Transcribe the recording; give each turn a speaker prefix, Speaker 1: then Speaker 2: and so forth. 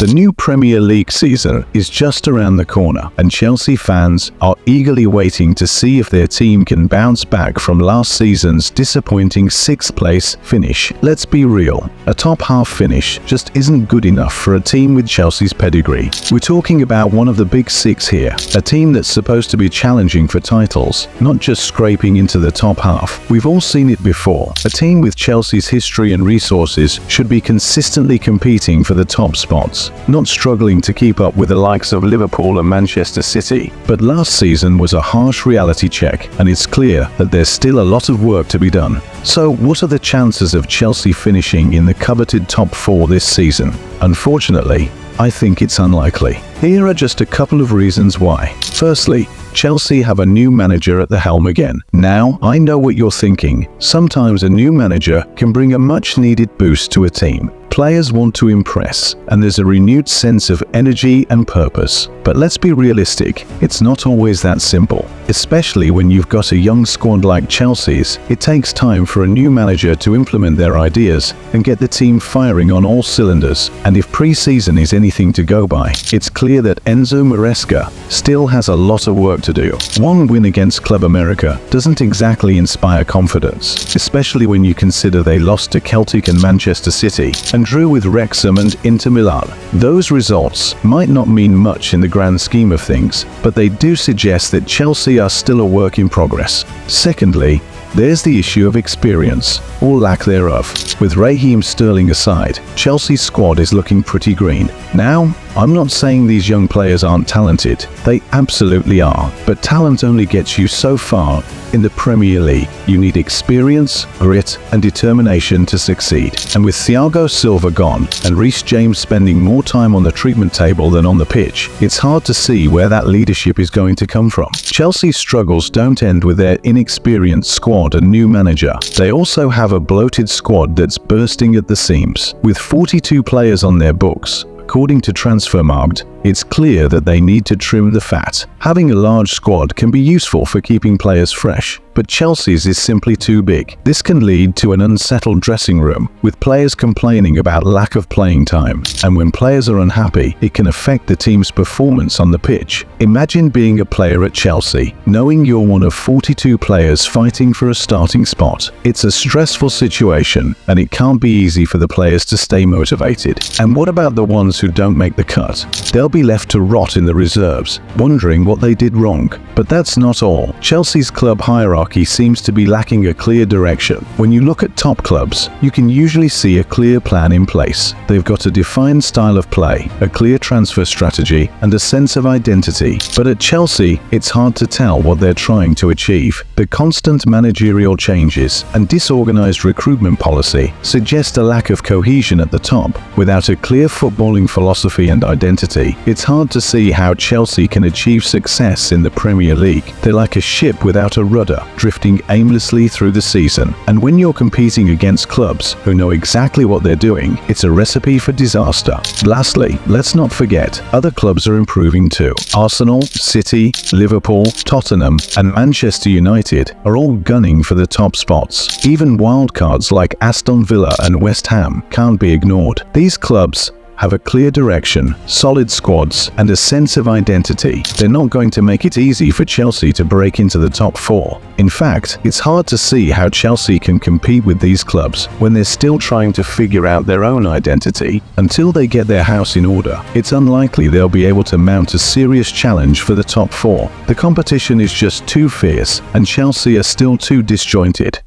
Speaker 1: The new Premier League season is just around the corner, and Chelsea fans are eagerly waiting to see if their team can bounce back from last season's disappointing sixth place finish. Let's be real, a top half finish just isn't good enough for a team with Chelsea's pedigree. We're talking about one of the big six here, a team that's supposed to be challenging for titles, not just scraping into the top half. We've all seen it before. A team with Chelsea's history and resources should be consistently competing for the top spots not struggling to keep up with the likes of Liverpool and Manchester City. But last season was a harsh reality check, and it's clear that there's still a lot of work to be done. So what are the chances of Chelsea finishing in the coveted top four this season? Unfortunately, I think it's unlikely. Here are just a couple of reasons why. Firstly, Chelsea have a new manager at the helm again. Now, I know what you're thinking. Sometimes a new manager can bring a much needed boost to a team. Players want to impress, and there's a renewed sense of energy and purpose. But let's be realistic, it's not always that simple. Especially when you've got a young squad like Chelsea's, it takes time for a new manager to implement their ideas and get the team firing on all cylinders. And if pre-season is anything to go by, it's clear that Enzo Maresca still has a lot of work to do. One win against Club America doesn't exactly inspire confidence, especially when you consider they lost to Celtic and Manchester City and drew with Wrexham and Inter Milan. Those results might not mean much in the grand scheme of things, but they do suggest that Chelsea are still a work in progress. Secondly, there's the issue of experience, or lack thereof. With Raheem Sterling aside, Chelsea's squad is looking pretty green. Now, I'm not saying these young players aren't talented, they absolutely are, but talent only gets you so far in the Premier League. You need experience, grit and determination to succeed. And with Thiago Silva gone and Reece James spending more time on the treatment table than on the pitch, it's hard to see where that leadership is going to come from. Chelsea's struggles don't end with their inexperienced squad and new manager. They also have a bloated squad that's bursting at the seams. With 42 players on their books, according to Transfermarkt, it's clear that they need to trim the fat. Having a large squad can be useful for keeping players fresh, but Chelsea's is simply too big. This can lead to an unsettled dressing room, with players complaining about lack of playing time. And when players are unhappy, it can affect the team's performance on the pitch. Imagine being a player at Chelsea, knowing you're one of 42 players fighting for a starting spot. It's a stressful situation, and it can't be easy for the players to stay motivated. And what about the ones who don't make the cut? They'll be left to rot in the reserves, wondering what they did wrong. But that's not all. Chelsea's club hierarchy seems to be lacking a clear direction. When you look at top clubs, you can usually see a clear plan in place. They've got a defined style of play, a clear transfer strategy, and a sense of identity. But at Chelsea, it's hard to tell what they're trying to achieve. The constant managerial changes and disorganized recruitment policy suggest a lack of cohesion at the top. Without a clear footballing philosophy and identity, it's hard to see how Chelsea can achieve success in the Premier League. They're like a ship without a rudder, drifting aimlessly through the season. And when you're competing against clubs who know exactly what they're doing, it's a recipe for disaster. Lastly, let's not forget, other clubs are improving too. Arsenal, City, Liverpool, Tottenham, and Manchester United are all gunning for the top spots. Even wildcards like Aston Villa and West Ham can't be ignored. These clubs have a clear direction, solid squads, and a sense of identity. They're not going to make it easy for Chelsea to break into the top four. In fact, it's hard to see how Chelsea can compete with these clubs when they're still trying to figure out their own identity. Until they get their house in order, it's unlikely they'll be able to mount a serious challenge for the top four. The competition is just too fierce, and Chelsea are still too disjointed.